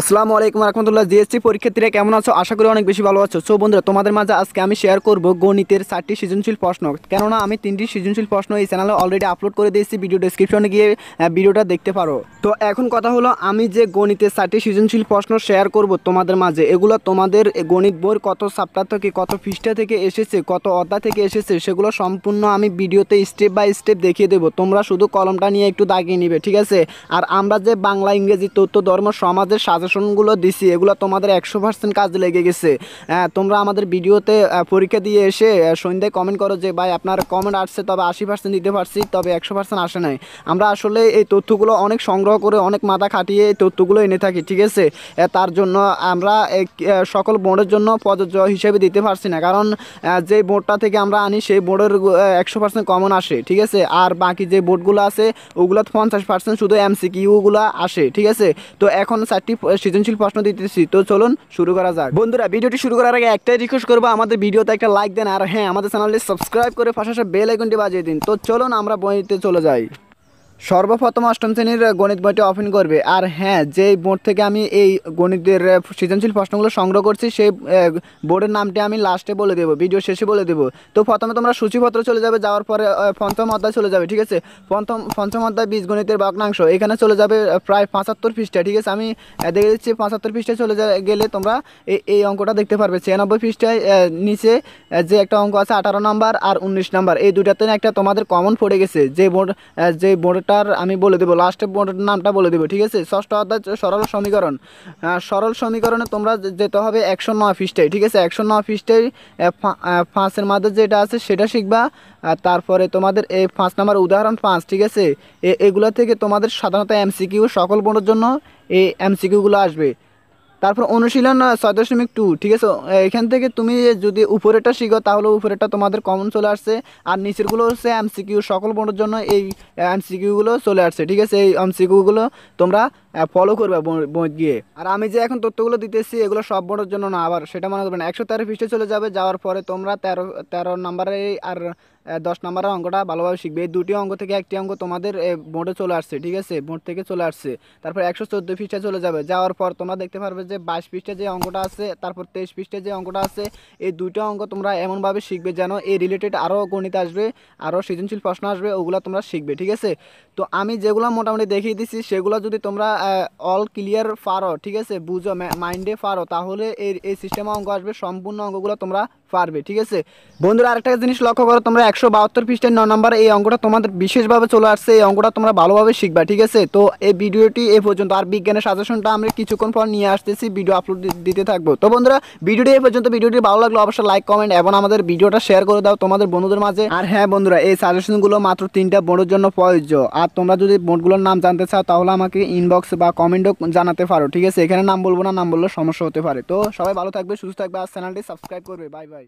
আসসালামু আলাইকুম রহমতুল্লাহ জিএসসি পরীক্ষার্থীরা কেমন আছো? আশা করি অনেক বেশি ভালো আছো। সো বন্ধুরা, তোমাদের মাঝে আজকে আমি শেয়ার করব গণিতের চারটি সৃজনশীল প্রশ্ন। কেননা আমি তিনটি সৃজনশীল প্রশ্ন এই চ্যানেলে অলরেডি আপলোড করে দিয়েছি ভিডিও ডেসক্রিপশনে গিয়ে ভিডিওটা দেখতে পারো। তো এখন কথা হলো, আমি যে গণিতের চারটি সৃজনশীল প্রশ্ন শেয়ার করব তোমাদের মাঝে, এগুলো তোমাদের গণিত বইয়ের কত সাপ্তাহ থেকে, কত পৃষ্ঠা থেকে এসেছে, কত অধ্যায় থেকে এসেছে, সেগুলো সম্পূর্ণ আমি ভিডিওতে স্টেপ বাই স্টেপ দেখিয়ে দেবো। তোমরা শুধু কলমটা নিয়ে একটু দাগিয়ে নিবে, ঠিক আছে? আর আমরা যে বাংলা, ইংরেজি, তথ্য, ধর্ম, সমাজের সাজেশনগুলো দিছি, এগুলো তোমাদের একশো পার্সেন্ট কাজে লেগে গেছে। হ্যাঁ তোমরা আমাদের ভিডিওতে পরীক্ষা দিয়ে এসে সন্ধ্যায় কমেন্ট করো যে, ভাই, আপনার কমেন্ট আসছে, তবে আশি পার্সেন্ট দিতে পারছি, তবে একশো পার্সেন্ট আসে নাই। আমরা আসলে এই তথ্যগুলো অনেক সংগ্রহ করে, অনেক মাথা খাটিয়ে এই তথ্যগুলো এনে থাকি, ঠিক আছে? তার জন্য আমরা সকল বোর্ডের জন্য প্রযোজ্য হিসেবে দিতে পারছি না। কারণ যে বোর্ডটা থেকে আমরা আনি, সেই বোর্ডের একশো পার্সেন্ট কমন আসে, ঠিক আছে? আর বাকি যে বোর্ডগুলো আছে ওগুলো পঞ্চাশ পার্সেন্ট শুধু এমসি এমসিকিউগুলো আসে, ঠিক আছে? তো এখন চারটি সৃজনশীল প্রশ্ন দিতেছি। তো চলুন শুরু করা যাক। বন্ধুরা, ভিডিওটি শুরু করার আগে একটাই রিকোয়েস্ট করব, আমাদের ভিডিওতে একটা লাইক দেন। আর হ্যাঁ আমাদের চ্যানেলটি সাবস্ক্রাইব করে পাশাপাশি বেল আইকনটি বাজিয়ে দিন। তো চলুন আমরা বইতে চলে যাই। সর্বপ্রথম অষ্টম শ্রেণির গণিত বইটি ওপেন করবে। আর হ্যাঁ যে বোর্ড থেকে আমি এই গণিতের সৃজনশীল প্রশ্নগুলো সংগ্রহ করছি, সেই বোর্ডের নামটি আমি লাস্টে বলে দেবো ভিডিও শেষে বলে দেবো। তো প্রথমে তোমরা সূচিপত্র চলে যাবে, যাওয়ার পরে পঞ্চম অধ্যায় চলে যাবে, ঠিক আছে? পঞ্চম পঞ্চম অধ্যায় বীজ গণিতের ভগ্নাংশ, এখানে চলে যাবে প্রায় পঁচাত্তর পৃষ্ঠা, ঠিক আছে? আমি দেখে দিচ্ছি, পঁচাত্তর পৃষ্ঠায় চলে গেলে তোমরা এই অঙ্কটা দেখতে পারবে। ছিয়ানব্বই পৃষ্ঠায় নিচে যে একটা অঙ্ক আছে, আঠারো নম্বর আর উনিশ নম্বর, এই দুটাতে একটা তোমাদের কমন পড়ে গেছে। যে বোর্ড যে বোর্ডটার আমি বলে দেবো লাস্টে বোর্ডের নামটা বলে দেবো, ঠিক আছে? ষষ্ঠ অধ্যায় সরল সমীকরণ। সরল সমীকরণে তোমরা যেতে হবে একশো নয় ফিস্টাই ঠিক আছে? একশো নয় ফিস্টাই ফাঁসের মাঝে যেটা আছে সেটা শিখবা তারপরে তোমাদের এই ফাঁস নাম্বার উদাহরণ পাঁচ, ঠিক আছে? এগুলো থেকে তোমাদের সাধারণত এমসিকিউ সকল বোনের জন্য এই এমসিকিউগুলো আসবে। তারপর অনুশীলন ছয় দশমিক টু ঠিক আছে? এখান থেকে তুমি যদি উপরেটা শিখো, তাহলে উপরেটা তোমাদের কমন চলে আসছে। আর নিচেরগুলো হচ্ছে এমসিকিউ সকল বোর্ডের জন্য এই এমসিকিউগুলো চলে আসছে, ঠিক আছে? এই এমসিকিউগুলো তোমরা ফলো করবে বই- বই গিয়ে। আর আমি যে এখন তথ্যগুলো দিতেছি, এগুলো সব বোর্ডের জন্য না। আবার সেটা মনে করবেন একশো তেরো পৃষ্ঠে চলে যাবে, যাওয়ার পরে তোমরা তেরো তেরো নাম্বারে আর দশ নাম্বারের অঙ্কটা ভালোভাবে শিখবে। এই দুটি অঙ্ক থেকে একটি অঙ্ক তোমাদের বোর্ডে চলে আসছে, ঠিক আছে? বোর্ড থেকে চলে আসছে। তারপর একশো চোদ্দ পৃষ্ঠা চলে যাবে। যাওয়ার পর তোমরা দেখতে পারবে যে বাইশ পৃষ্ঠে যে অঙ্কটা আছে, তারপর তেইশ পৃষ্ঠে যে অঙ্কটা আছে, এই দুইটা অঙ্ক তোমরা এমনভাবে শিখবে যেন এই রিলেটেড আরও গণিত আসবে, আরও সৃজনশীল প্রশ্ন আসবে, ওগুলো তোমরা শিখবে, ঠিক আছে? তো আমি যেগুলো মোটামুটি দেখিয়ে দিচ্ছি সেগুলো যদি তোমরা অল ক্লিয়ার পারো ঠিক আছে? বুঝো মাইন্ডে পারো তাহলে এই এই সিস্টেমে অঙ্ক আসবে, সম্পূর্ণ অঙ্কগুলো তোমরা পারবে, ঠিক আছে? বন্ধুরা, আরেকটা জিনিস লক্ষ্য করো, তোমরা একশো বাহাত্তর পৃষ্ঠের ন নম্বর এই অঙ্কটা তোমাদের বিশেষভাবে চলে আসছে, এই অঙ্কটা তোমরা ভালোভাবে শিখবা, ঠিক আছে? তো এই ভিডিওটি এ পর্যন্ত, আর বিজ্ঞানের সাজেশনটা আমরা কিছুক্ষণ পর নিয়ে আসতেছি ভিডিও আপলোড দিতে থাকব। তো বন্ধুরা, ভিডিওটি এ পর্যন্ত, ভিডিওটি ভালো লাগল অবশ্যই লাইক কমেন্ট এবং আমাদের ভিডিওটা শেয়ার করে দাও তোমাদের বন্ধুদের মাঝে। আর হ্যাঁ বন্ধুরা, এই সাজেশনগুলো মাত্র তিনটা বোর্ডের জন্য প্রযোজ্য। আর তোমরা যদি বোর্ডগুলোর নাম জানতে চাও, তাহলে আমাকে ইনবক্স বা কমেন্টও জানাতে পারো, ঠিক আছে? এখানে নাম বলব না, নাম বললে সমস্যা হতে পারে। তো সবাই ভালো থাকবে, সুস্থ থাকবে। আর চ্যানেলটি সাবস্ক্রাইব করবে। Bye bye